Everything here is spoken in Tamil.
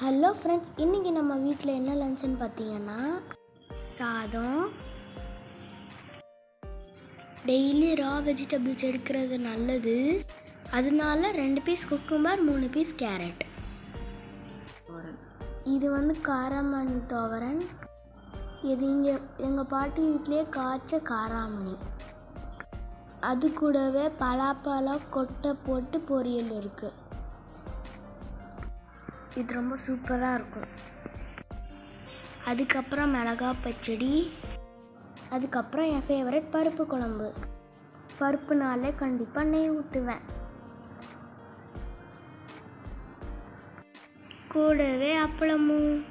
ஹலோ ஃப்ரெண்ட்ஸ் இன்றைக்கி நம்ம வீட்டில் என்ன லஞ்சுன்னு பார்த்தீங்கன்னா சாதம் டெய்லி ரா வெஜிடபிள்ஸ் எடுக்கிறது நல்லது. அதனால ரெண்டு பீஸ் குக்கும்பர் மூணு பீஸ் கேரட் இது வந்து காராமணி துவரன். இது இங்கே எங்கள் பாட்டி வீட்டிலே காய்ச்ச காராமணி. அது கூடவே பலாப்பழம் கொட்டை போட்டு பொரியல் இருக்குது இது ரொம்ப சூப்பராக இருக்கும். அதுக்கப்புறம் மிளகா பச்சடி. அதுக்கப்புறம் என் ஃபேவரட் பருப்பு குழம்பு. பருப்புனாலே கண்டிப்பாக நெய் ஊற்றுவேன் கூடவே அப்பளமும்.